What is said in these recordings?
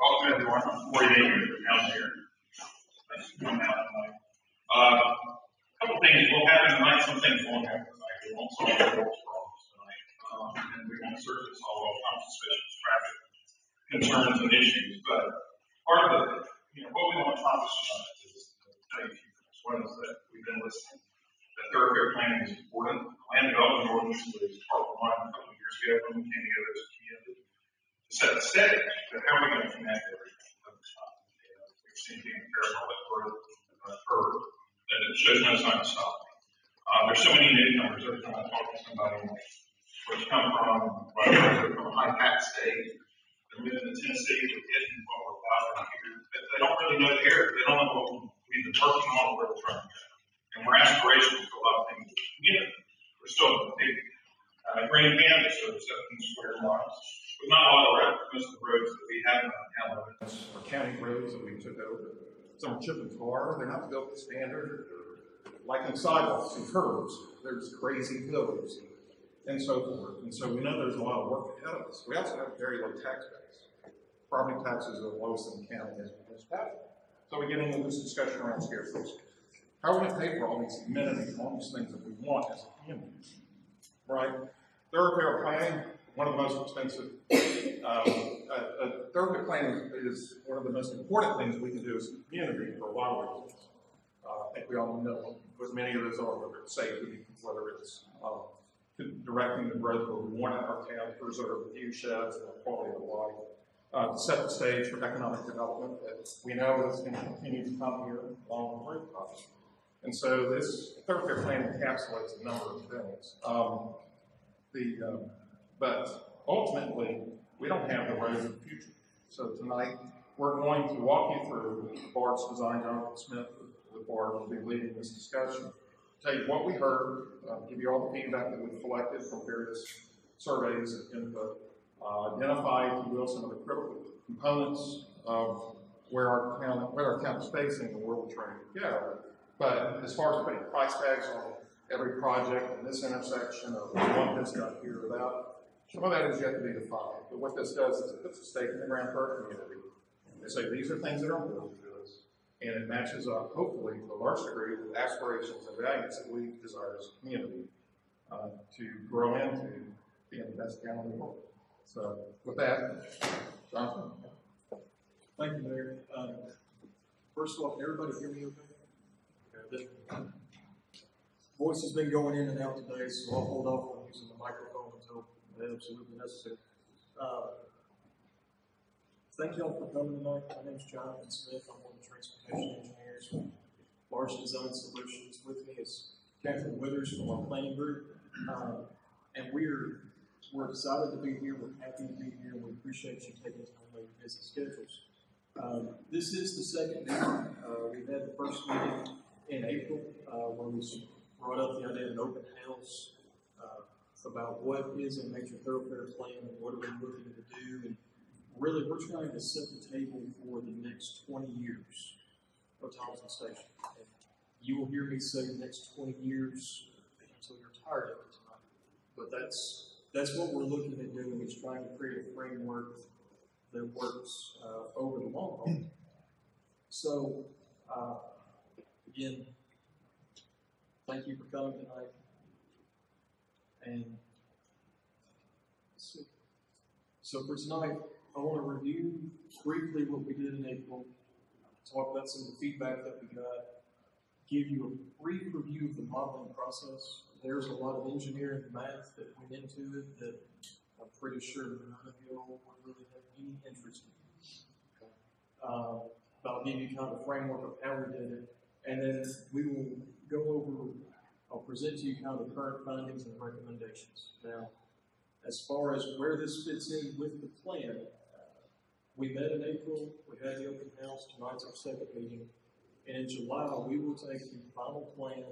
Welcome everyone, I'm Corey David, down here. Thanks for coming out tonight. Uh, couple things will happen tonight, some things won't happen tonight. We won't solve the world's problems tonight. Um, and we won't surface all of our suspicious traffic concerns and issues, but part of the, you know, what we want to accomplish tonight is tell you a few things. One is that we've been listening. That thoroughfare planning is important. Land development ordinance was part one a couple of years ago when we came together as a community to set the stage, but how are we going to connect everything We've seen being parallel at growth, curve, that it shows no sign of stopping. Uh, there's so many newcomers every time I talk to somebody, you come from, from a high tax state, they're moving to Tennessee, they're getting what we're about here, but they don't really know the area, they don't know what we've been working on, where we're trying to go. And we're aspirational for a lot of things, again, we're still a big, uh, green canvas or seven square miles. But not a of roads, most of the roads that we have in town are county roads that we took over. Some are chip and tar, they're not built to standard, like in sidewalks and curbs, there's crazy hills and so forth. And so we know there's a lot of work ahead of us. We also have a very low tax base. Property taxes are the lowest in the county as as municipality. So we get into this discussion around scarcity. How are we gonna pay for all these amenities, all these things that we want as a community? Right? Thoroughfare planning, one of the most expensive, um, uh, uh, thoroughfare planning is one of the most important things we can do as a community for a lot of reasons. Uh, I think we all know what many of those are, whether it's safety, whether it's, um, directing the growth where we want our town, to preserve sheds and the quality of life. Uh, to set the stage for economic development that we know is going to continue to come here along the road. And so this thoroughfare plan encapsulates a number of things. Um, the, um, but ultimately, we don't have the roads of the future. So tonight, we're going to walk you through Barge design, Jonathan Smith with Bart will be leading this discussion. Tell you what we heard, uh, give you all the feedback that we've collected from various surveys and input, uh, identify, if you will, some of the critical components of where our town, where our town is facing and where we're trying to go. But as far as putting price tags on every project in this intersection or one that's got here or that, some of that is yet to be defined. But what this does is it puts a stake in the ground for our community. They say these are things that are important to us, and it matches up, hopefully, to a large degree, with aspirations and values that we desire as a community uh, to grow into being the best town in the world. So, with that, Jonathan. Thank you, Mayor. Um, First of all, can everybody hear me okay? Okay, Voice has been going in and out today, so I'll hold off on using the microphone absolutely necessary. Uh, Thank y'all for coming tonight. My name is Jonathan Smith. I'm one of the transportation engineers from Barge Design Solutions. With me is Catherine Withers from our planning group. Uh, And we're, we're excited to be here. We're happy to be here. We appreciate you taking time out of your busy schedules. Um, This is the second meeting. Uh, We had the first meeting in April, uh, we brought up the idea of an open house about what is a major thoroughfare plan and what are we looking to do. And really, we're trying to set the table for the next twenty years of Thompson Station. And You will hear me say the next twenty years until you're tired of it tonight. But that's, that's what we're looking at doing, is trying to create a framework that works uh, over the long haul. So, uh, again, thank you for coming tonight. And so, so for tonight, I want to review briefly what we did in April, talk about some of the feedback that we got, give you a brief review of the modeling process. There's a lot of engineering math that went into it that I'm pretty sure none of you all would really have any interest in. Uh, but I'll give you kind of a framework of how we did it, and then we will go over, I'll present to you kind of the current findings and recommendations. Now, as far as where this fits in with the plan, uh, we met in April, we had the open house, tonight's our second meeting, and in July, we will take the final plan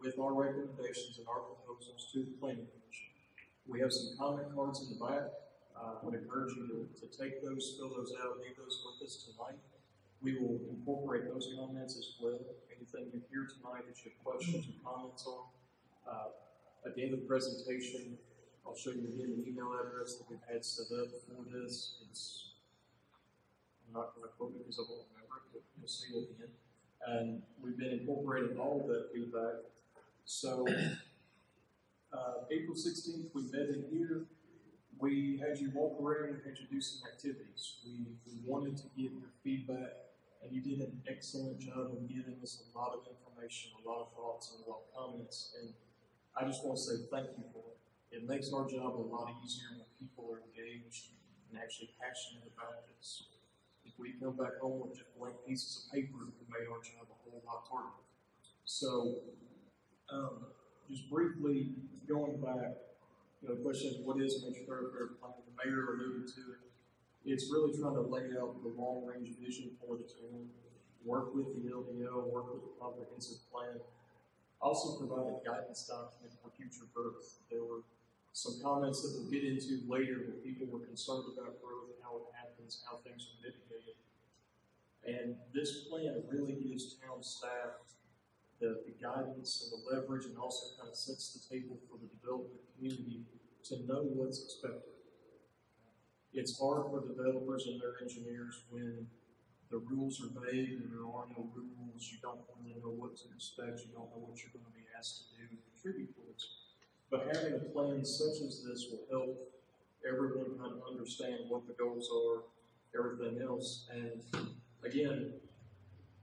with our recommendations and our proposals to the planning commission. We have some comment cards in the back. I would encourage you to, to take those, fill those out, leave those with us tonight. We will incorporate those comments as well. Anything you hear tonight that you have questions or comments on. Uh, at the end of the presentation, I'll show you again the email address that we've had set up for this. It's I'm not gonna quote it because I won't remember it, but you'll see it again. And we've been incorporating all of that feedback. So, uh, April sixteenth, we met in here. We had you walk around and had you do some activities. We, we wanted to get your feedback, and you did an excellent job of giving us a lot of information, a lot of thoughts, and a lot of comments. And I just want to say thank you for it. It makes our job a lot easier when people are engaged and actually passionate about this. If we come back home with just blank pieces of paper, it made our job a whole lot harder. So, um, just briefly going back, you know, the question is, what is a major thoroughfare plan? The mayor alluded to it. It's really trying to lay out the long-range vision for the town, work with the LDO, work with the comprehensive plan. Also provide a guidance document for future growth. There were some comments that we'll get into later where people were concerned about growth and how it happens, how things are mitigated. And this plan really gives town staff the, the guidance and the leverage and also kind of sets the table for the development community to know what's expected. It's hard for developers and their engineers when the rules are vague and there are no rules. You don't really know what to expect. You don't know what you're going to be asked to do and contribute towards. But having a plan such as this will help everyone kind of understand what the goals are, everything else. And again,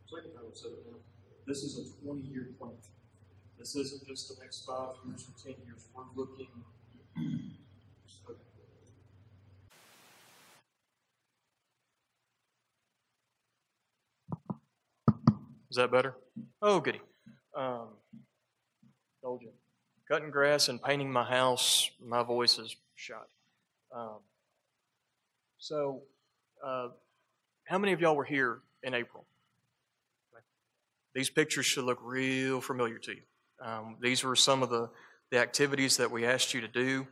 second time I've said it now, this is a twenty-year plan. This isn't just the next five years or ten years. We're looking. Is that better? Oh, goody. Um, told you. Cutting grass and painting my house, my voice is shot. Um, so, uh, how many of y'all were here in April? These pictures should look real familiar to you. Um, these were some of the, the activities that we asked you to do,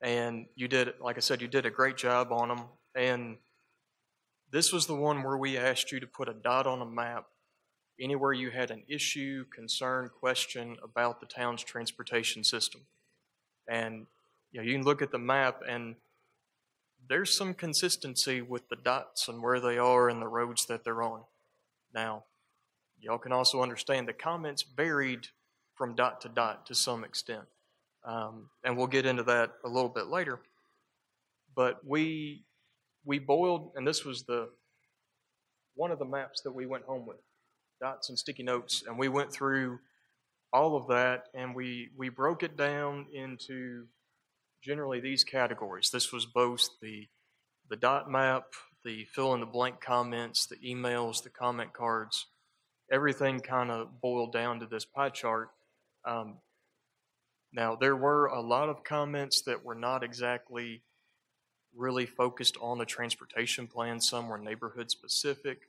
and you did, like I said, you did a great job on them. And this was the one where we asked you to put a dot on a map anywhere you had an issue, concern, question about the town's transportation system. And you know, you can look at the map and there's some consistency with the dots and where they are and the roads that they're on. Now, y'all can also understand the comments varied from dot to dot to some extent. Um, and we'll get into that a little bit later. But we we boiled, and this was the one of the maps that we went home with, dots and sticky notes, and we went through all of that, and we we broke it down into generally these categories. This was both the the dot map, the fill in the blank comments, the emails, the comment cards, everything kind of boiled down to this pie chart. Um, now, there were a lot of comments that were not exactly really focused on the transportation plan. Some were neighborhood specific.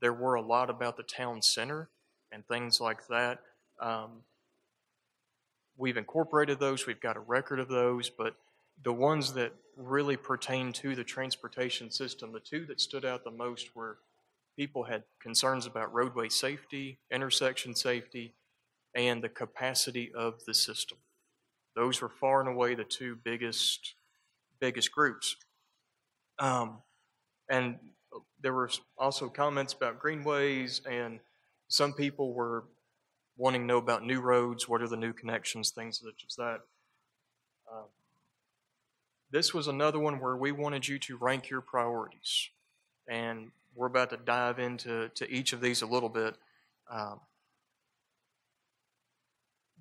There were a lot about the town center and things like that. Um, we've incorporated those, we've got a record of those, but the ones that really pertain to the transportation system, the two that stood out the most were people had concerns about roadway safety, intersection safety, and the capacity of the system. Those were far and away the two biggest biggest groups. Um, and there were also comments about greenways, and some people were wanting to know about new roads, what are the new connections, things such as that. Um, this was another one where we wanted you to rank your priorities, and we're about to dive into to each of these a little bit. Um,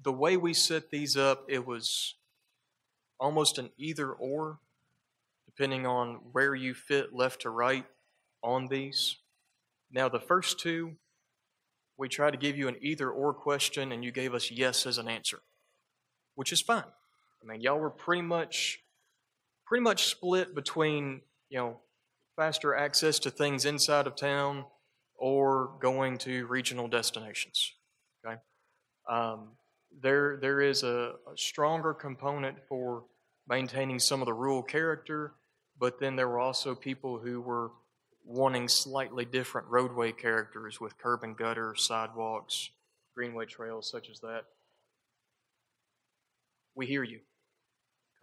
the way we set these up, it was almost an either or, depending on where you fit left to right on these. Now, the first two, we tried to give you an either or question, and you gave us yes as an answer, which is fine. I mean, y'all were pretty much pretty much split between you know faster access to things inside of town or going to regional destinations. Okay, um, there there is a, a stronger component for maintaining some of the rural character, but then there were also people who were wanting slightly different roadway characters with curb and gutter, sidewalks, greenway trails, such as that. We hear you.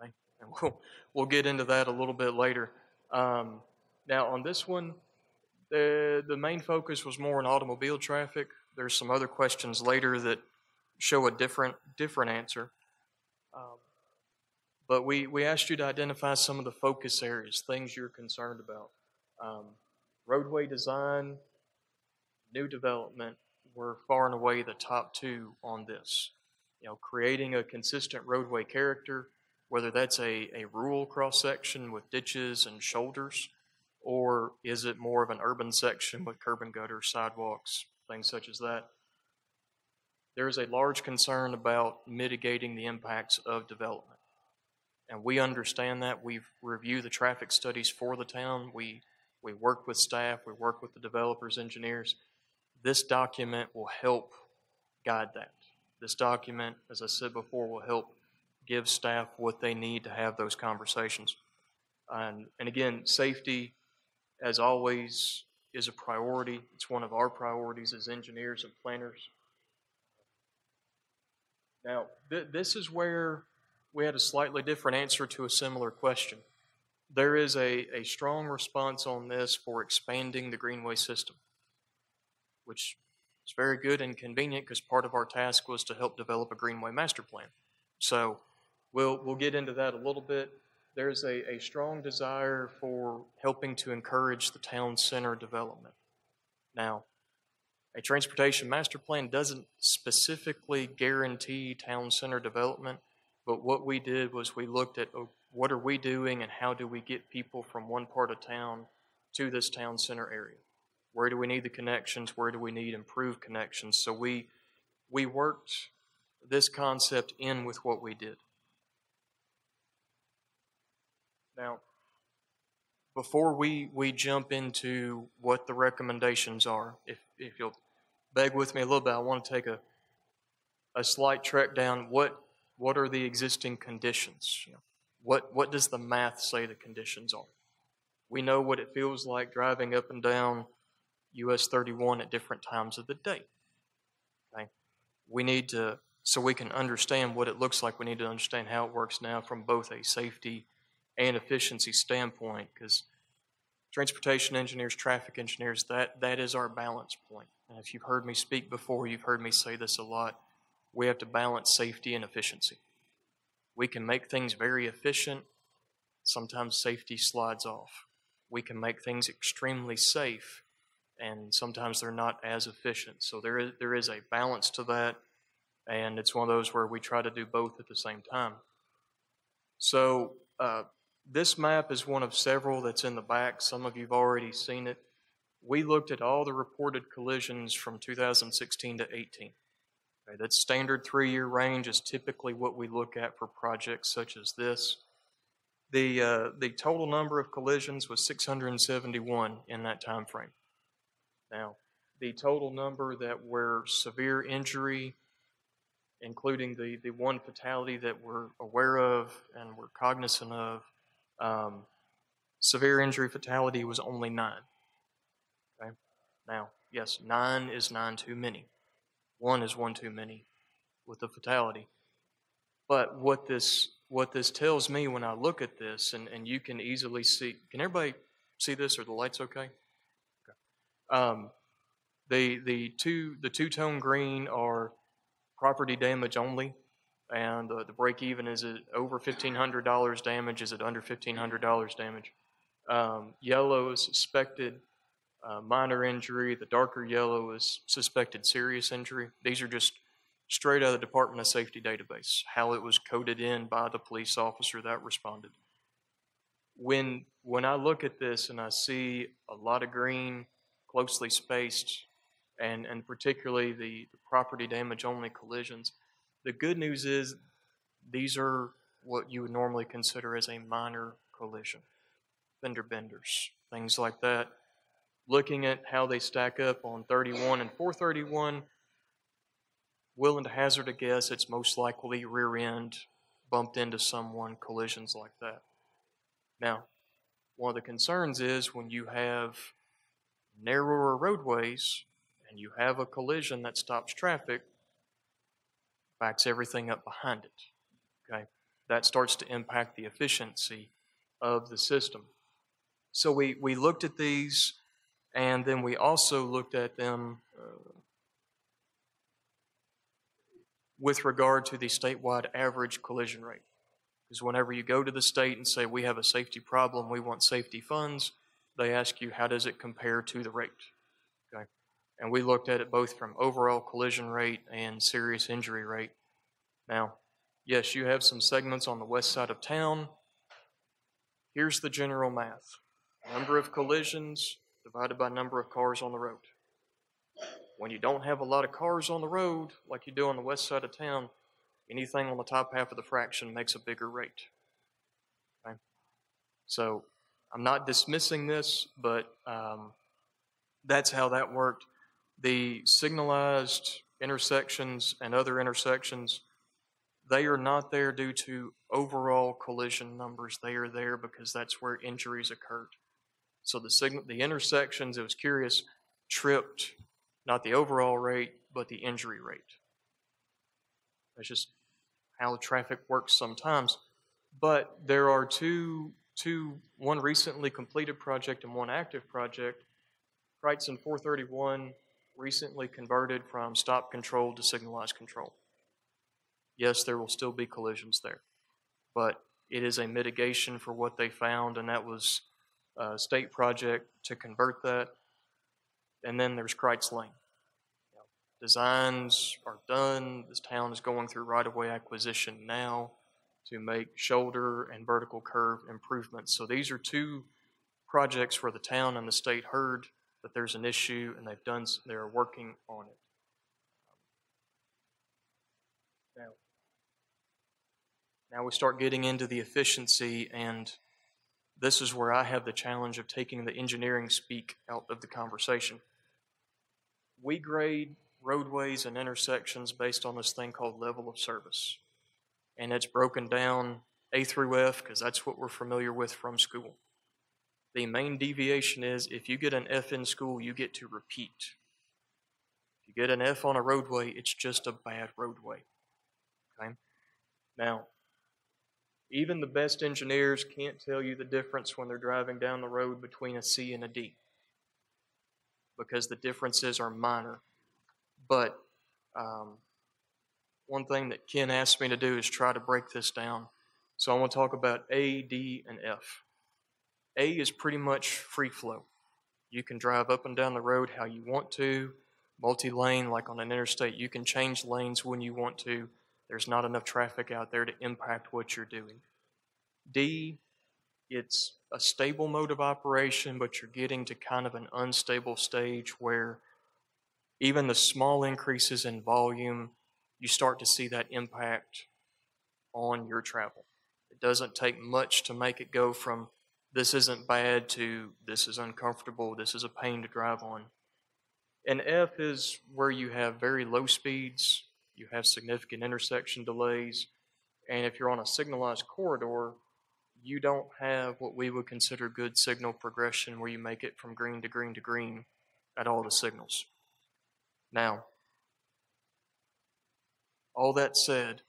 Okay, and we'll we'll get into that a little bit later. Um, now on this one, The, the main focus was more on automobile traffic. There's some other questions later that show a different, different answer. Um, but we, we asked you to identify some of the focus areas, things you're concerned about. Um, roadway design, new development were far and away the top two on this. You know, creating a consistent roadway character, whether that's a, a rural cross section with ditches and shoulders, or is it more of an urban section with curb and gutter, sidewalks, things such as that? There is a large concern about mitigating the impacts of development. And we understand that. We've reviewed the traffic studies for the town. We, we work with staff, we work with the developers, engineers. This document will help guide that. This document, as I said before, will help give staff what they need to have those conversations. And, and again, safety, as always, is a priority. It's one of our priorities as engineers and planners. Now, th- this is where we had a slightly different answer to a similar question. There is a, a strong response on this for expanding the Greenway system, which is very good and convenient because part of our task was to help develop a Greenway master plan. So we'll, we'll get into that a little bit. There's a, a strong desire for helping to encourage the town center development. Now, a transportation master plan doesn't specifically guarantee town center development, but what we did was we looked at oh, what are we doing and how do we get people from one part of town to this town center area? Where do we need the connections? Where do we need improved connections? So we we worked this concept in with what we did. Now, before we, we jump into what the recommendations are, if, if you'll beg with me a little bit, I want to take a, a slight trek down. What, what are the existing conditions? You know, what, what does the math say the conditions are? We know what it feels like driving up and down US 31 at different times of the day. Okay? We need to, so we can understand what it looks like, we need to understand how it works now from both a safety and efficiency standpoint, because transportation engineers, traffic engineers, that, that is our balance point. And if you've heard me speak before, you've heard me say this a lot. We have to balance safety and efficiency. We can make things very efficient. Sometimes safety slides off. We can make things extremely safe, and sometimes they're not as efficient. So there is, there is a balance to that, and it's one of those where we try to do both at the same time. So uh, this map is one of several that's in the back. Some of you've already seen it. We looked at all the reported collisions from 2016 to 18. Okay, that standard three-year range is typically what we look at for projects such as this. The, uh, the total number of collisions was 671 in that time frame. Now, the total number that were severe injury, including the, the one fatality that we're aware of and we're cognizant of, um, severe injury fatality was only nine. Okay? Now, yes, nine is nine too many. One is one too many with the fatality. But what this what this tells me when I look at this, and, and you can easily see, can everybody see this? Are the lights okay? okay. Um, the the two the two tone green are property damage only and uh, the break even is it over $1,500 damage? Is it under $1,500 damage? Um, yellow is suspected uh, minor injury. The darker yellow is suspected serious injury. These are just straight out of the Department of Safety database, how it was coded in by the police officer that responded. When, when I look at this and I see a lot of green, closely spaced, and, and particularly the, the property damage only collisions, the good news is these are what you would normally consider as a minor collision. Fender benders, things like that. Looking at how they stack up on 31 and 431, willing to hazard a guess it's most likely rear end bumped into someone, collisions like that. Now, one of the concerns is when you have narrower roadways and you have a collision that stops traffic, backs everything up behind it. Okay? That starts to impact the efficiency of the system. So we, we looked at these And then we also looked at them uh, with regard to the statewide average collision rate. Because whenever you go to the state and say, we have a safety problem, we want safety funds, they ask you, how does it compare to the rate? Okay. And we looked at it both from overall collision rate and serious injury rate. Now, yes, you have some segments on the west side of town. Here's the general math. Number of collisions divided by number of cars on the road. When you don't have a lot of cars on the road, like you do on the west side of town, anything on the top half of the fraction makes a bigger rate. Okay? So I'm not dismissing this, but um, that's how that worked. The signalized intersections and other intersections, they are not there due to overall collision numbers. They are there because that's where injuries occurred. So the signal, the intersections, it was curious, tripped not the overall rate, but the injury rate. That's just how traffic works sometimes. But there are two, two, one recently completed project and one active project. Crichton 431 recently converted from stop control to signalized control. Yes, there will still be collisions there, but it is a mitigation for what they found, and that was a state project to convert that. And then there's Critz Lane. Designs are done. This town is going through right-of-way acquisition now to make shoulder and vertical curve improvements. So these are two projects where the town and the state heard that there's an issue and they've done, they're working on it. Now, now we start getting into the efficiency and this is where I have the challenge of taking the engineering speak out of the conversation. We grade roadways and intersections based on this thing called level of service. And it's broken down A through F because that's what we're familiar with from school. The main deviation is if you get an F in school, you get to repeat. If you get an F on a roadway, it's just a bad roadway. Okay? Now, even the best engineers can't tell you the difference when they're driving down the road between a C and a D because the differences are minor. But um, one thing that Ken asked me to do is try to break this down. So I want to talk about A, D, and F. A is pretty much free flow. You can drive up and down the road how you want to, multi lane, like on an interstate. You can change lanes when you want to. There's not enough traffic out there to impact what you're doing. D, it's a stable mode of operation, but you're getting to kind of an unstable stage where even the small increases in volume, you start to see that impact on your travel. It doesn't take much to make it go from this isn't bad to this is uncomfortable, this is a pain to drive on. And F is where you have very low speeds, you have significant intersection delays, and if you're on a signalized corridor, you don't have what we would consider good signal progression where you make it from green to green to green at all the signals. Now, all that said,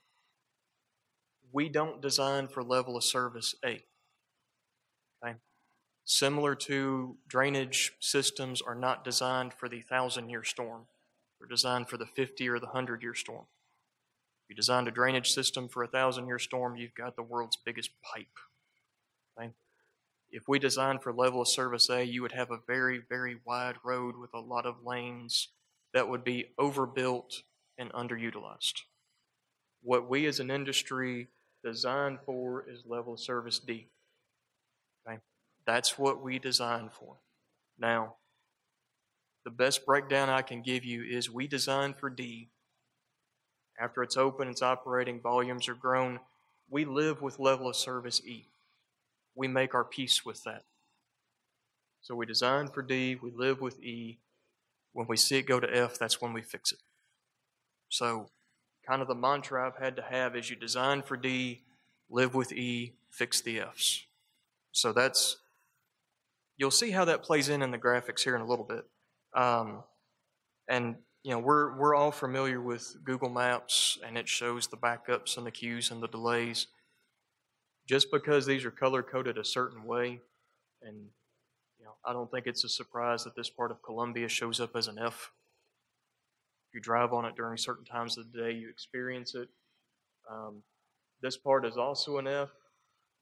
we don't design for level of service A. Okay? Similar to drainage systems are not designed for the thousand year storm. They're designed for the 50 or the 100 year storm. If you designed a drainage system for a thousand year storm, you've got the world's biggest pipe. Okay? If we designed for level of service A, you would have a very, very wide road with a lot of lanes that would be overbuilt and underutilized. What we as an industry design for is level of service D. Okay? That's what we design for. Now, the best breakdown I can give you is we design for D. After it's open, it's operating, volumes are grown, we live with level of service E. We make our peace with that. So we design for D, we live with E, when we see it go to F, that's when we fix it. So, kind of the mantra I've had to have is you design for D, live with E, fix the Fs. So that's, you'll see how that plays in in the graphics here in a little bit. Um, and, you know, we're, we're all familiar with Google Maps and it shows the backups and the queues and the delays. Just because these are color coded a certain way and you know, I don't think it's a surprise that this part of Columbia shows up as an F. If you drive on it during certain times of the day, you experience it. Um, this part is also an F,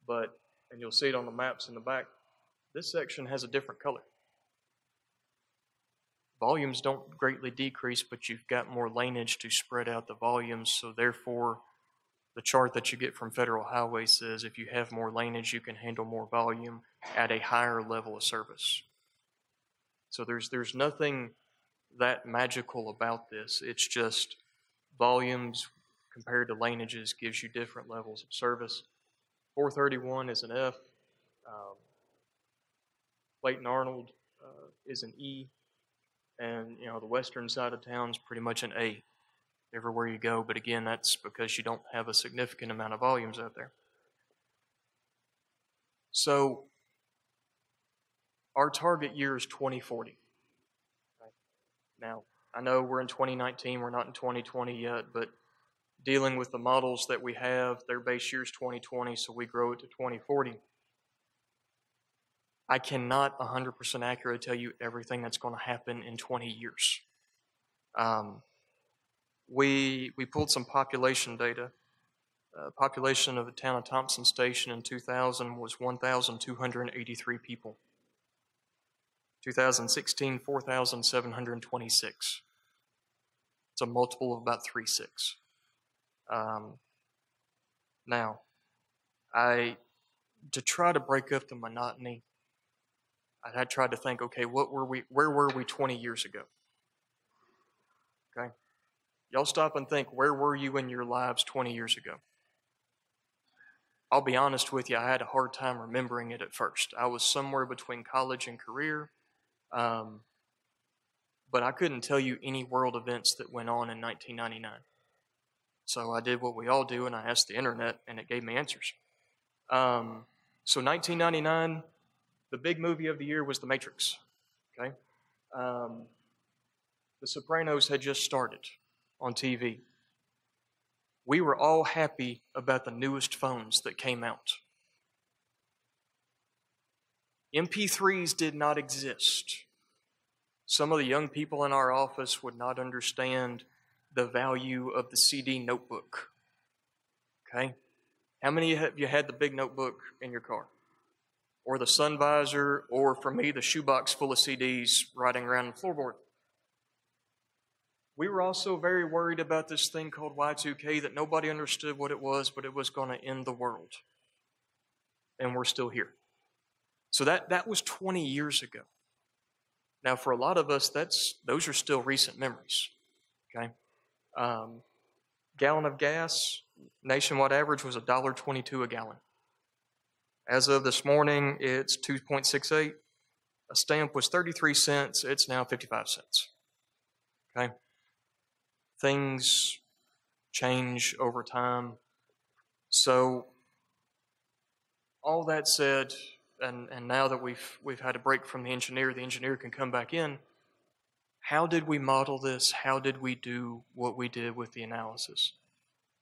but, and you'll see it on the maps in the back, this section has a different color. Volumes don't greatly decrease, but you've got more laneage to spread out the volumes, so therefore, the chart that you get from Federal Highway says if you have more laneage, you can handle more volume at a higher level of service. So there's there's nothing that magical about this. It's just volumes compared to laneages gives you different levels of service. 431 is an F. Um, Clayton Arnold uh, is an E, and you know the western side of town is pretty much an A everywhere you go. But again, that's because you don't have a significant amount of volumes out there. So our target year is 2040. Now, I know we're in 2019, we're not in 2020 yet, but dealing with the models that we have, their base year is 2020, so we grow it to 2040. I cannot 100% accurately tell you everything that's going to happen in 20 years. Um, we, we pulled some population data. Uh, population of the town of Thompson Station in 2000 was 1,283 people. 2016, 4,726. It's a multiple of about 3.6. Um, now, I, to try to break up the monotony, I had tried to think, okay, what were we, where were we 20 years ago? Okay. Y'all stop and think, where were you in your lives 20 years ago? I'll be honest with you, I had a hard time remembering it at first. I was somewhere between college and career, um, but I couldn't tell you any world events that went on in 1999. So I did what we all do, and I asked the internet, and it gave me answers. Um, so 1999, the big movie of the year was The Matrix. Okay, um, The Sopranos had just started on TV. We were all happy about the newest phones that came out. MP3s did not exist. Some of the young people in our office would not understand the value of the CD notebook. Okay? How many of you had the big notebook in your car? Or the sun visor, or for me, the shoebox full of CDs riding around the floorboard? We were also very worried about this thing called Y2K that nobody understood what it was, but it was going to end the world. And we're still here. So that, that was 20 years ago. Now, for a lot of us, that's, those are still recent memories. Okay? Um, gallon of gas, nationwide average was $1.22 a gallon. As of this morning, it's 2.68. A stamp was 33 cents, it's now 55 cents. Okay? Things change over time. So, all that said, and, and now that we've, we've had a break from the engineer, the engineer can come back in. How did we model this? How did we do what we did with the analysis?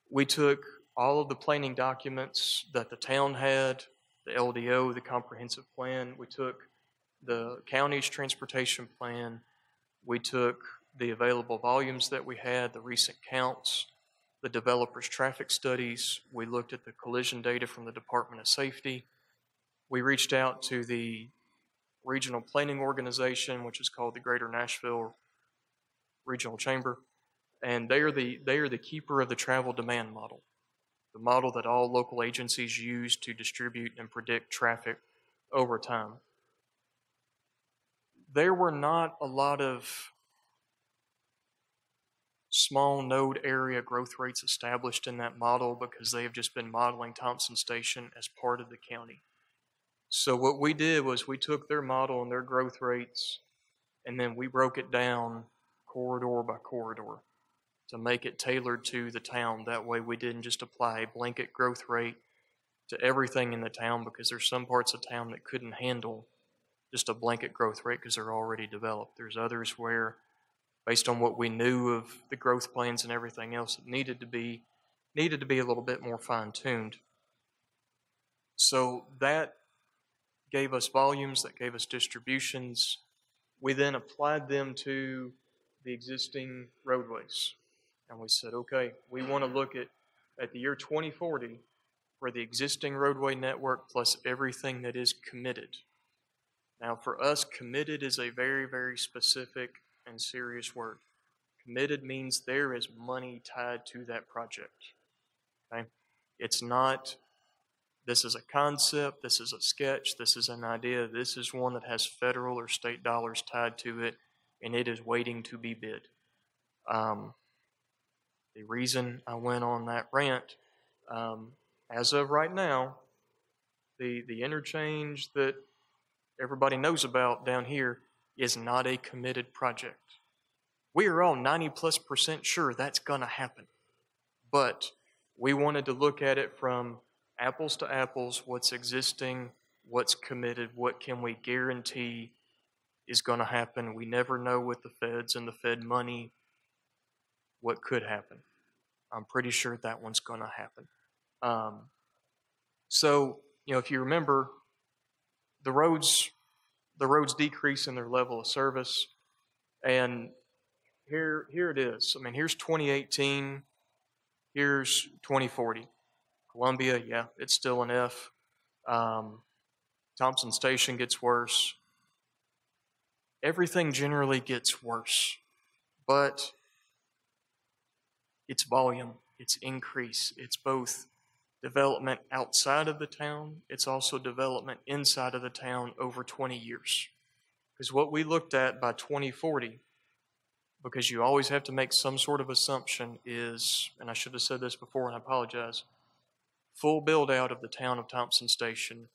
We took all of the planning documents that the town had, the LDO, the comprehensive plan. We took the county's transportation plan. We took the available volumes that we had, the recent counts, the developer's traffic studies. We looked at the collision data from the Department of Safety. We reached out to the regional planning organization, which is called the Greater Nashville Regional Chamber, and they are the they are the keeper of the travel demand model, the model that all local agencies use to distribute and predict traffic over time. There were not a lot of small node area growth rates established in that model because they have just been modeling Thompson Station as part of the county. So what we did was we took their model and their growth rates and then we broke it down corridor by corridor to make it tailored to the town. That way we didn't just apply a blanket growth rate to everything in the town because there's some parts of town that couldn't handle just a blanket growth rate because they're already developed. There's others where based on what we knew of the growth plans and everything else, it needed to be needed to be a little bit more fine tuned. So that gave us volumes, that gave us distributions. We then applied them to the existing roadways. And we said, okay, we want to look at, at the year 2040 for the existing roadway network plus everything that is committed. Now, for us, committed is a very, very specific and serious word. Committed means there is money tied to that project. Okay? It's not, this is a concept, this is a sketch, this is an idea, this is one that has federal or state dollars tied to it, and it is waiting to be bid. Um, the reason I went on that rant, um, as of right now, the, the interchange that everybody knows about down here is not a committed project. We are all 90 plus percent sure that's going to happen. But we wanted to look at it from apples to apples what's existing, what's committed, what can we guarantee is going to happen. We never know with the feds and the Fed money what could happen. I'm pretty sure that one's going to happen. Um, so, you know, if you remember, the roads, the roads decrease in their level of service, and here, here it is. I mean, here's 2018, here's 2040. Columbia, yeah, it's still an F. Um, Thompson Station gets worse. Everything generally gets worse, but it's volume, it's increase, it's both development outside of the town, it's also development inside of the town over 20 years. Because what we looked at by 2040, because you always have to make some sort of assumption, is, and I should have said this before and I apologize, full build out of the town of Thompson Station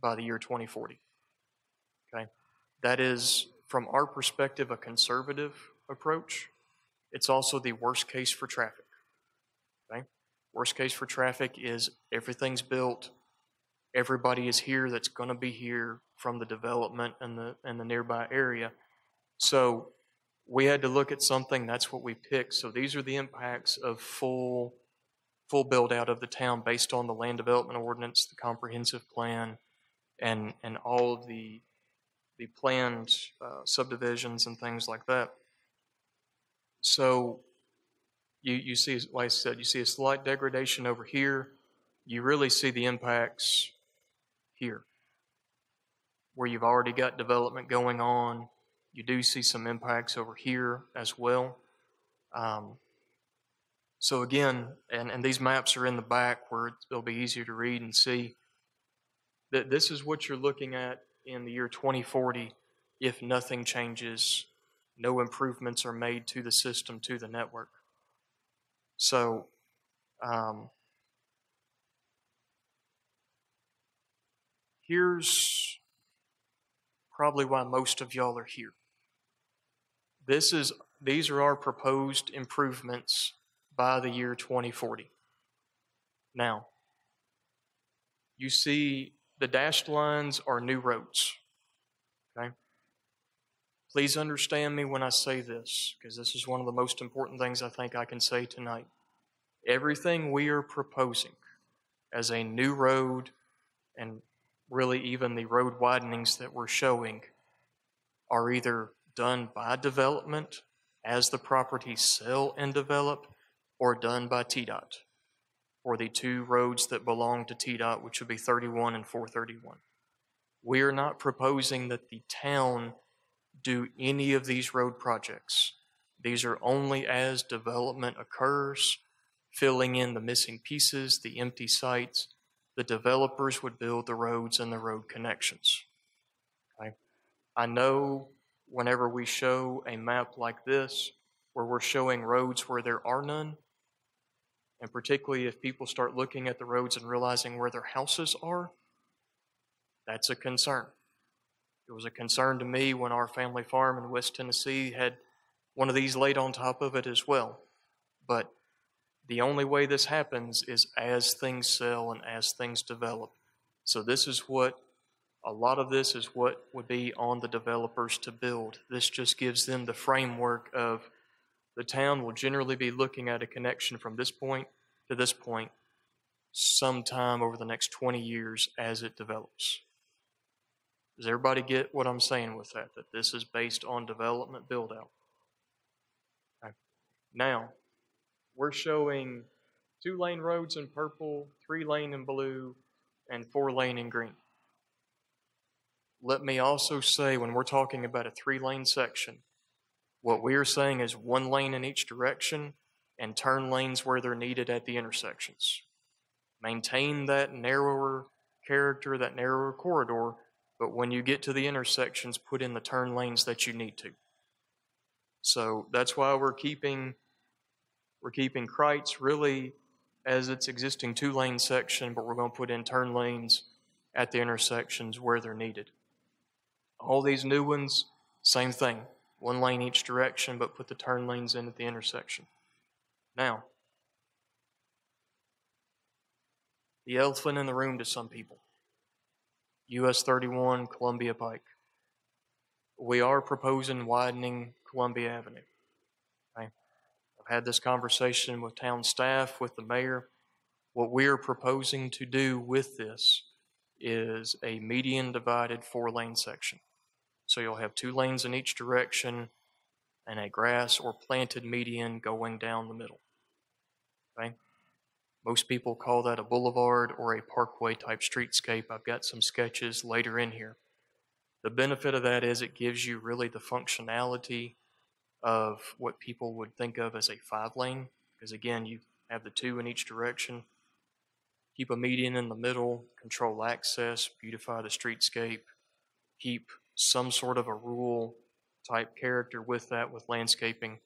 by the year 2040. Okay? That is, from our perspective, a conservative approach. It's also the worst case for traffic. Okay? Worst case for traffic is everything's built, everybody is here that's going to be here from the development and the and the nearby area. So we had to look at something. That's what we picked. So these are the impacts of full full build out of the town based on the land development ordinance, the comprehensive plan, and and all of the the planned uh, subdivisions and things like that. So you, you see, like I said, you see a slight degradation over here. You really see the impacts here, where you've already got development going on. You do see some impacts over here as well. Um, so again, and, and these maps are in the back where it'll be easier to read and see that this is what you're looking at in the year 2040 if nothing changes, no improvements are made to the system, to the network. So, um, here's probably why most of y'all are here. This is these are our proposed improvements by the year 2040. Now, you see the dashed lines are new roads. Please understand me when I say this, because this is one of the most important things I think I can say tonight. Everything we are proposing as a new road, and really even the road widenings that we're showing, are either done by development as the properties sell and develop, or done by TDOT, or the two roads that belong to TDOT, which would be 31 and 431. We are not proposing that the town do any of these road projects. These are only as development occurs, filling in the missing pieces, the empty sites. The developers would build the roads and the road connections. Okay? I know whenever we show a map like this, where we're showing roads where there are none, and particularly if people start looking at the roads and realizing where their houses are, that's a concern. It was a concern to me when our family farm in West Tennessee had one of these laid on top of it as well. But the only way this happens is as things sell and as things develop. So, this is what a lot of this is what would be on the developers to build. This just gives them the framework of the town will generally be looking at a connection from this point to this point sometime over the next 20 years as it develops. Does everybody get what I'm saying with that? That this is based on development build out. Okay. Now, we're showing two lane roads in purple, three lane in blue, and four lane in green. Let me also say, when we're talking about a three lane section, what we are saying is one lane in each direction and turn lanes where they're needed at the intersections. Maintain that narrower character, that narrower corridor, but when you get to the intersections, put in the turn lanes that you need to. So that's why we're keeping we're keeping Critz really as its existing two lane section, but we're going to put in turn lanes at the intersections where they're needed. All these new ones, same thing. One lane each direction, but put the turn lanes in at the intersection. Now, the elephant in the room to some people US 31, Columbia Pike. We are proposing widening Columbia Avenue. Okay? I've had this conversation with town staff, with the mayor. What we are proposing to do with this is a median divided four lane section. So you'll have two lanes in each direction and a grass or planted median going down the middle. Okay? Most people call that a boulevard or a parkway type streetscape. I've got some sketches later in here. The benefit of that is it gives you really the functionality of what people would think of as a five lane, because again, you have the two in each direction. Keep a median in the middle, control access, beautify the streetscape, keep some sort of a rural type character with that, with landscaping,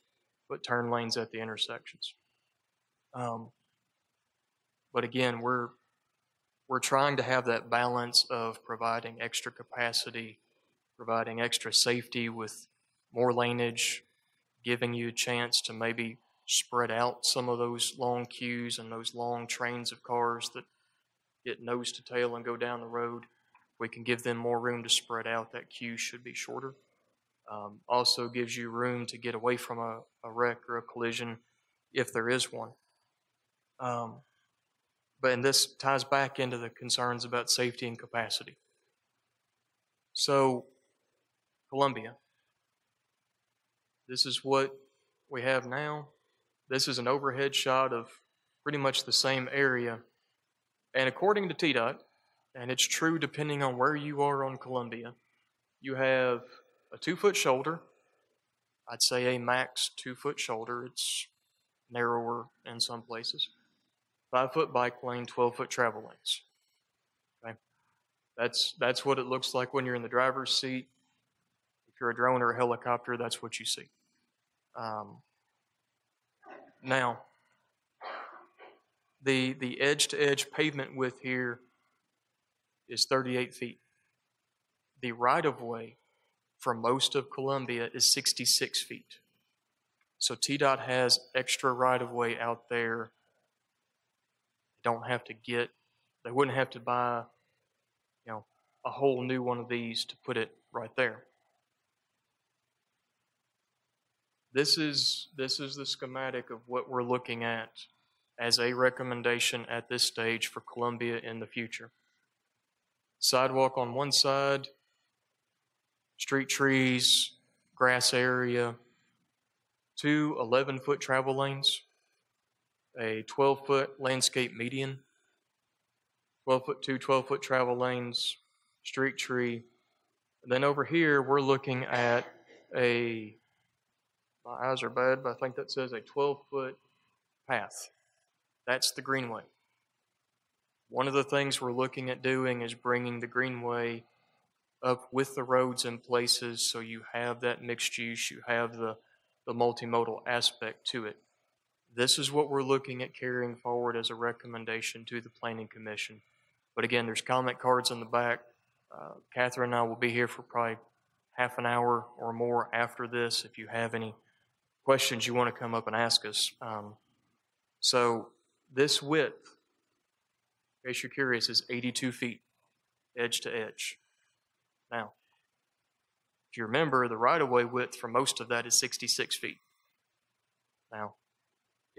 but turn lanes at the intersections. Um, but again, we're we're trying to have that balance of providing extra capacity, providing extra safety with more laneage, giving you a chance to maybe spread out some of those long queues and those long trains of cars that get nose to tail and go down the road. We can give them more room to spread out. That queue should be shorter. Um, also gives you room to get away from a, a wreck or a collision if there is one. Um, but and this ties back into the concerns about safety and capacity. So, Columbia. This is what we have now. This is an overhead shot of pretty much the same area. And according to TDOT, and it's true depending on where you are on Columbia, you have a two foot shoulder. I'd say a max two foot shoulder. It's narrower in some places five foot bike lane, 12 foot travel lanes. Okay? That's, that's what it looks like when you're in the driver's seat. If you're a drone or a helicopter, that's what you see. Um, now, the, the edge to edge pavement width here is 38 feet. The right of way for most of Columbia is 66 feet. So TDOT has extra right of way out there don't have to get, they wouldn't have to buy, you know, a whole new one of these to put it right there. This is, this is the schematic of what we're looking at as a recommendation at this stage for Columbia in the future. Sidewalk on one side, street trees, grass area, two 11 foot travel lanes a 12 foot landscape median, 12 foot two 12 foot travel lanes, street tree. And then over here, we're looking at a, my eyes are bad, but I think that says a 12 foot path. That's the greenway. One of the things we're looking at doing is bringing the greenway up with the roads in places so you have that mixed use, you have the, the multimodal aspect to it. This is what we're looking at carrying forward as a recommendation to the Planning Commission. But again, there's comment cards in the back. Uh, Catherine and I will be here for probably half an hour or more after this if you have any questions you want to come up and ask us. Um, so this width, in case you're curious, is 82 feet, edge to edge. Now, if you remember, the right-of-way width for most of that is 66 feet. Now,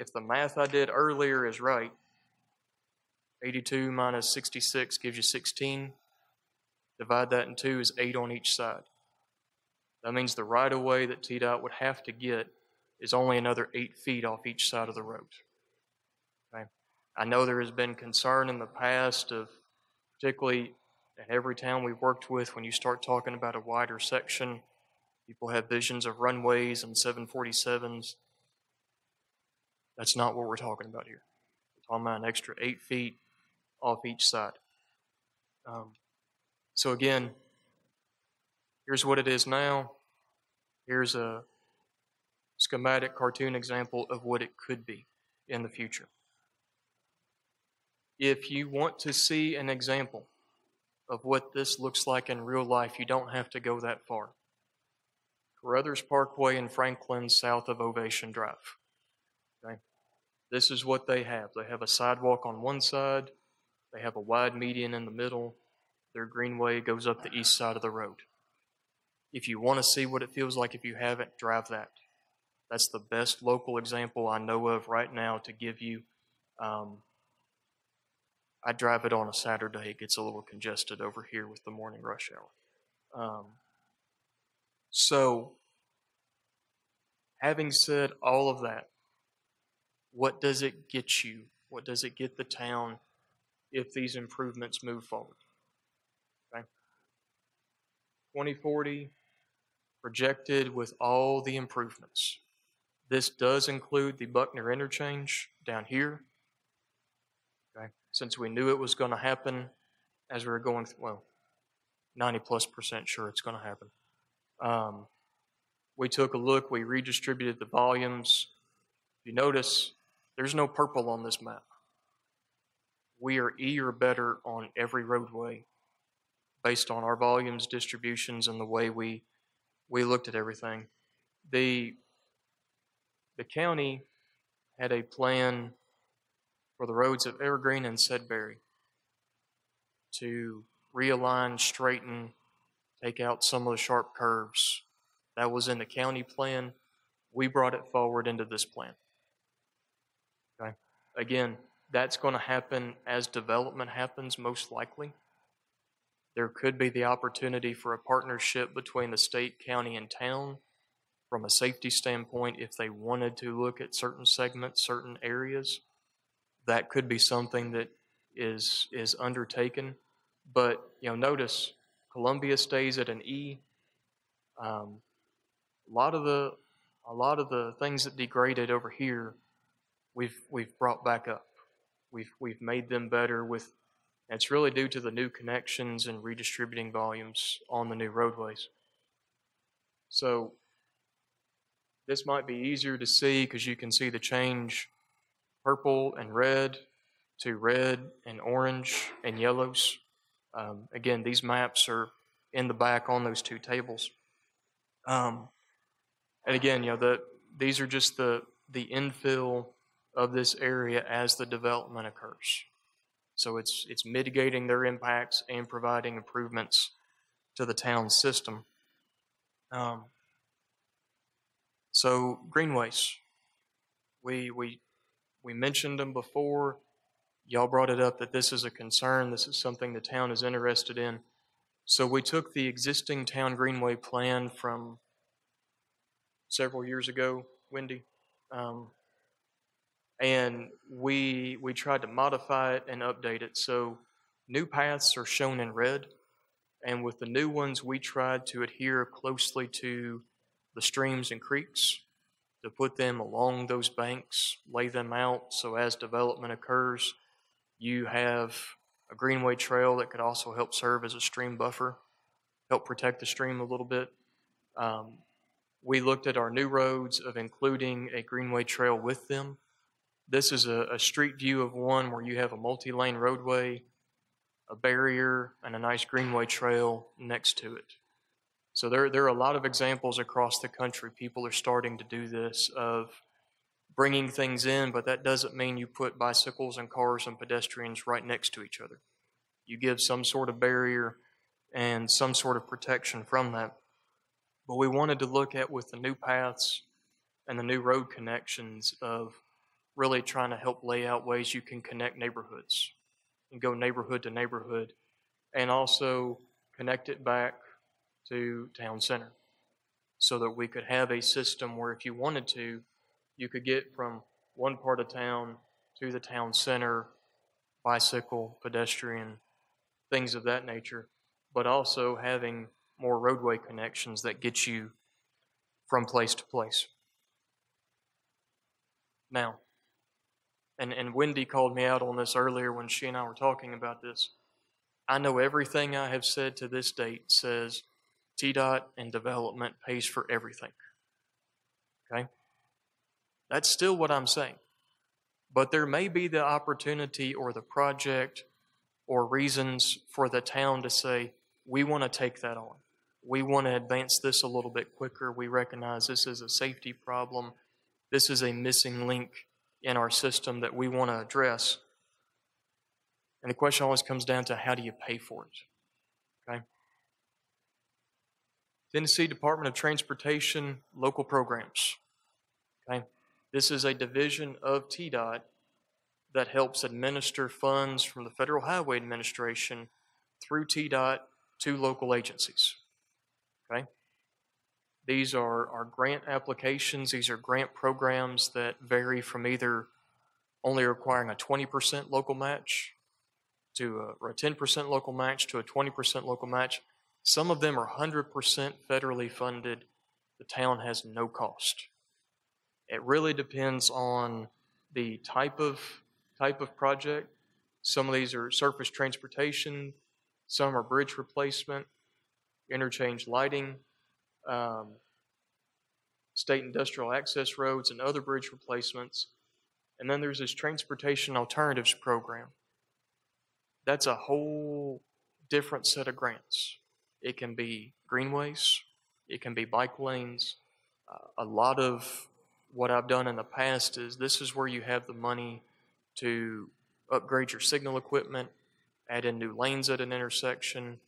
if the math I did earlier is right, 82 minus 66 gives you 16, Divide that in two is eight on each side. That means the right of way that TDOT would have to get is only another eight feet off each side of the road. Okay? I know there has been concern in the past of, particularly in every town we've worked with, when you start talking about a wider section, people have visions of runways and 747s. That's not what we're talking about here. We're talking about an extra eight feet off each side. Um, so again, here's what it is now. Here's a schematic cartoon example of what it could be in the future. If you want to see an example of what this looks like in real life, you don't have to go that far. Carothers Parkway in Franklin, south of Ovation Drive. This is what they have. They have a sidewalk on one side, they have a wide median in the middle, their greenway goes up the east side of the road. If you want to see what it feels like if you haven't, drive that. That's the best local example I know of right now to give you. Um, I drive it on a Saturday. It gets a little congested over here with the morning rush hour. Um, so, having said all of that, what does it get you? What does it get the town if these improvements move forward? Okay. 2040 projected with all the improvements. This does include the Buckner interchange down here. Okay, since we knew it was going to happen as we were going, th- well, 90 plus percent sure it's going to happen. Um, we took a look, we redistributed the volumes. You notice, there's no purple on this map. We are E or better on every roadway based on our volumes, distributions, and the way we we looked at everything. The the county had a plan for the roads of Evergreen and Sedberry to realign, straighten, take out some of the sharp curves. That was in the county plan. We brought it forward into this plan. Okay. Again, that's going to happen as development happens, most likely. There could be the opportunity for a partnership between the state, county, and town from a safety standpoint if they wanted to look at certain segments, certain areas. That could be something that is is undertaken. But you know, notice Columbia stays at an E. Um, a lot of the a lot of the things that degraded over here, we've we've brought back up. We've we've made them better with it's really due to the new connections and redistributing volumes on the new roadways. So this might be easier to see because you can see the change purple and red to red and orange and yellows. Um, again, these maps are in the back on those two tables. Um, and again, you know, the, these are just the, the infill of this area as the development occurs. So it's, it's mitigating their impacts and providing improvements to the town system. Um, so greenways, we, we, we mentioned them before. Y'all brought it up that this is a concern. This is something the town is interested in. So we took the existing town greenway plan from several years ago, Wendy, um, and we we tried to modify it and update it. So new paths are shown in red, and with the new ones, we tried to adhere closely to the streams and creeks to put them along those banks, lay them out so as development occurs, you have a greenway trail that could also help serve as a stream buffer, help protect the stream a little bit. Um, we looked at our new roads of including a greenway trail with them this is a, a street view of one where you have a multi lane roadway, a barrier, and a nice greenway trail next to it. So there, there are a lot of examples across the country. People are starting to do this of bringing things in, but that doesn't mean you put bicycles and cars and pedestrians right next to each other. You give some sort of barrier and some sort of protection from that. But we wanted to look at with the new paths and the new road connections of really trying to help lay out ways you can connect neighborhoods and go neighborhood to neighborhood. And also connect it back to town center so that we could have a system where if you wanted to, you could get from one part of town to the town center, bicycle, pedestrian, things of that nature, but also having more roadway connections that get you from place to place. Now, and, and Wendy called me out on this earlier when she and I were talking about this. I know everything I have said to this date says TDOT and development pays for everything. Okay? That's still what I'm saying. But there may be the opportunity or the project or reasons for the town to say, we want to take that on. We want to advance this a little bit quicker. We recognize this is a safety problem. This is a missing link in our system that we want to address. And the question always comes down to how do you pay for it? Okay? Tennessee Department of Transportation local programs. Okay? This is a division of TDOT that helps administer funds from the Federal Highway Administration through TDOT to local agencies. Okay? These are, are grant applications, these are grant programs that vary from either only requiring a 20% local match to a, a 10% local match to a 20% local match. Some of them are 100% federally funded. The town has no cost. It really depends on the type of type of project. Some of these are surface transportation, some are bridge replacement, interchange lighting, um, state industrial access roads, and other bridge replacements. And then there's this transportation alternatives program. That's a whole different set of grants. It can be greenways, it can be bike lanes. Uh, a lot of what I've done in the past is this is where you have the money to upgrade your signal equipment, add in new lanes at an intersection,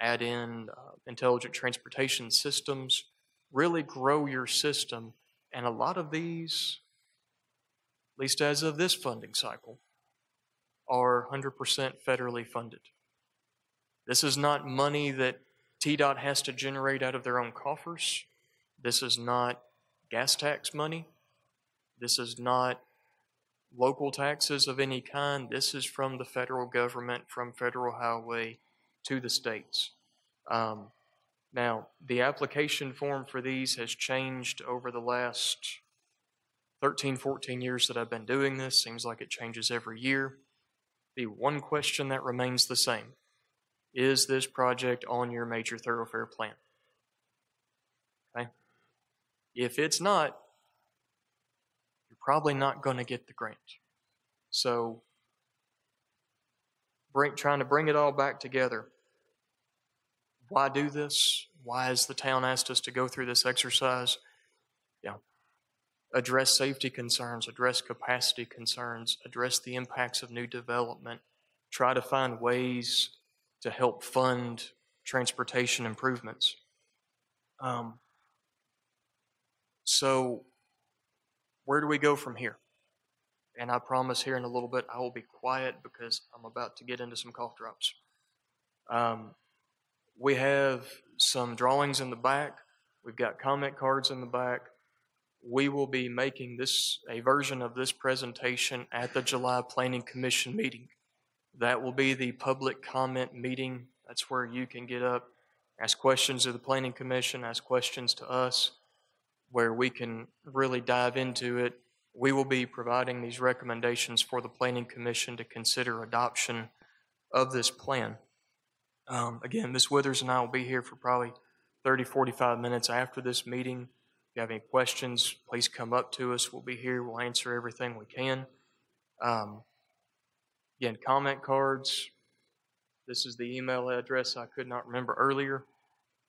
add in uh, intelligent transportation systems, really grow your system. And a lot of these, at least as of this funding cycle, are 100% federally funded. This is not money that TDOT has to generate out of their own coffers. This is not gas tax money. This is not local taxes of any kind. This is from the federal government, from federal highway to the states. Um, now, the application form for these has changed over the last 13, 14 years that I've been doing this. Seems like it changes every year. The one question that remains the same is this project on your major thoroughfare plan? Okay. If it's not, you're probably not going to get the grant. So, bring, trying to bring it all back together. Why do this? Why has the town asked us to go through this exercise? Yeah. Address safety concerns, address capacity concerns, address the impacts of new development, try to find ways to help fund transportation improvements. Um, so, where do we go from here? And I promise here in a little bit I will be quiet because I'm about to get into some cough drops. Um, we have some drawings in the back. We've got comment cards in the back. We will be making this a version of this presentation at the July Planning Commission meeting. That will be the public comment meeting. That's where you can get up, ask questions of the Planning Commission, ask questions to us, where we can really dive into it. We will be providing these recommendations for the Planning Commission to consider adoption of this plan. Um, again, Ms. Withers and I will be here for probably 30, 45 minutes after this meeting. If you have any questions, please come up to us. We'll be here. We'll answer everything we can. Um, again, comment cards. This is the email address I could not remember earlier.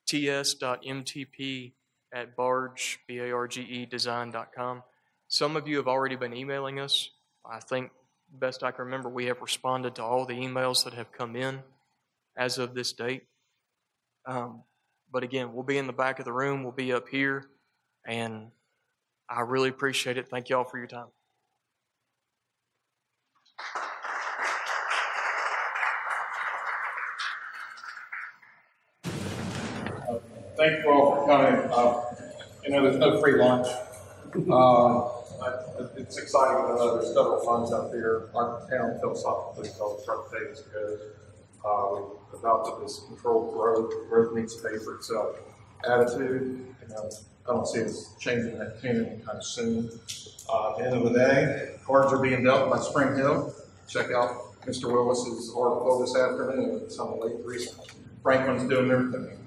ts.mtp at barge, B-A-R-G-E, design.com. Some of you have already been emailing us. I think, best I can remember, we have responded to all the emails that have come in as of this date. Um, but again, we'll be in the back of the room, we'll be up here, and I really appreciate it. Thank you all for your time. thank you all for coming. Uh, you know, there's no free lunch. I- it's exciting to know there's federal funds out there. Our town philosophically called Truck Days goes. Uh, we adopted this controlled growth, growth needs to pay for itself attitude. And I don't see us changing that tune anytime soon. Uh, at the end of the day, cards are being dealt by Spring Hill. Check out Mr. Willis's article this afternoon. It's on the late recent. Franklin's doing their thing.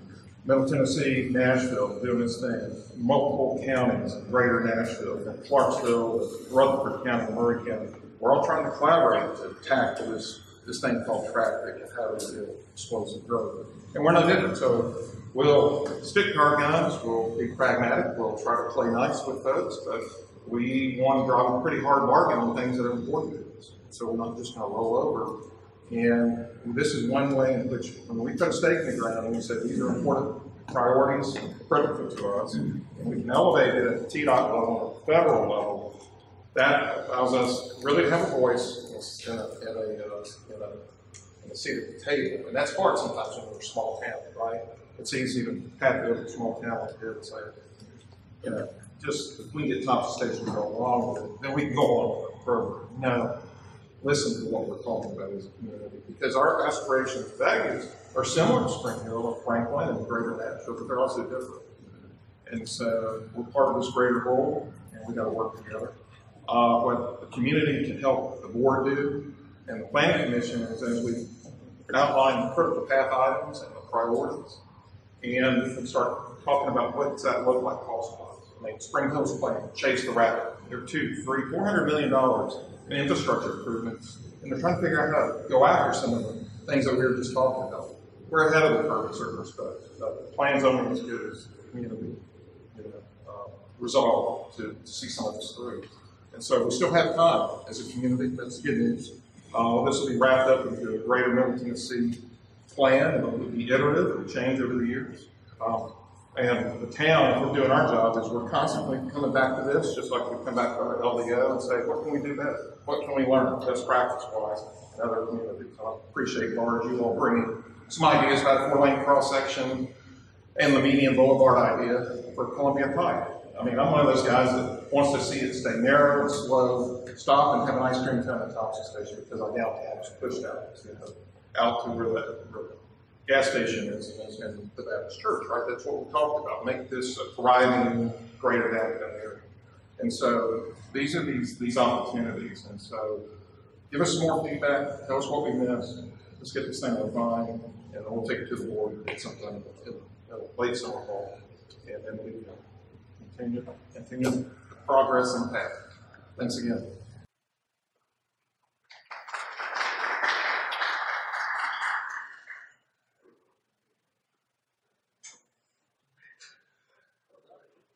Middle Tennessee, Nashville, doing its thing. Multiple counties, in greater Nashville, Clarksville, Rutherford County, Maury County. We're all trying to collaborate to tackle this, this thing called traffic and how to do explosive growth. And we're no different. So we'll stick to our guns, we'll be pragmatic, we'll try to play nice with folks, but we want to drive a pretty hard bargain on things that are important to us. So we're not just going to roll over. And this is one way in which, when we put a stake in the ground and we said these are important priorities, critical to us, and we can elevate it at the TDOT level, federal level, that allows us really to have a voice in a, in a, uh, in a, in a seat at the table. And that's hard sometimes when we're a small town, right? It's easy to pat the small town like here and say, you know, just if we get Thompson's Station to go along with it, then we can go it further. No, listen to what we're talking about as a community, because our aspirations, values are similar to Spring Hill or Franklin and Greater Nashville, but they're also different. And so we're part of this greater whole, and we got to work together. Uh, what the community can help the board do, and the planning commission is as we outline the critical path items and the priorities, and we can start talking about what does that look like cost-wise. I mean, Spring Hill's plan, chase the rabbit. They're two, three, four hundred million dollars in infrastructure improvements, and they're trying to figure out how to go after some of the things that we were just talking about. We're ahead of the curve in certain respects. The plan's only as good as the community, you know, uh, resolve to, to see some of this through. And so we still have time as a community. That's good news. Uh, this will be wrapped up into a greater Middle Tennessee plan. and It'll be iterative. It'll change over the years. Um, and the town, if we're doing our job, is we're constantly coming back to this, just like we come back to our LDO and say, what can we do better? What can we learn best practice wise in other communities? I appreciate, Barge, you all bringing some ideas about a four lane cross section and the median boulevard idea for Columbia Pike. I mean, I'm one of those guys that wants to see it stay narrow and slow, stop and have an ice cream cone at Thompson Station because our downtown is pushed out, you know, out to where the gas station is, in the Baptist church, right? That's what we talked about, make this a thriving, greater downtown area. And so these are these, these opportunities. And so give us some more feedback, tell us what we missed. Let's get this thing refined and we'll take it to the board at some time in, in late summer fall. And then we can continue, continue progress and path. Thanks again.